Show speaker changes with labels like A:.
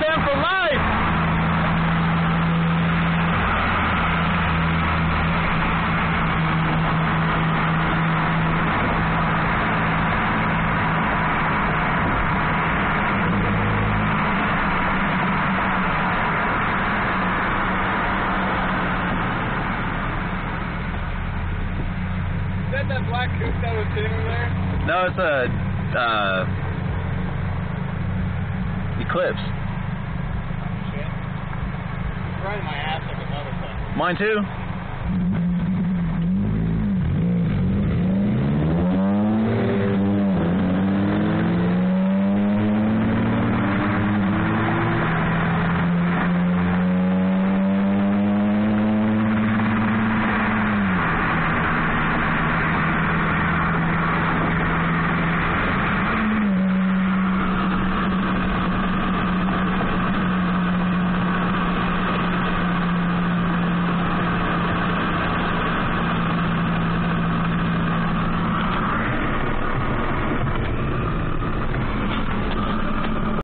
A: stand for life. Is that that black coupe that was sitting there?
B: No, it's a uh, Eclipse. Mine too.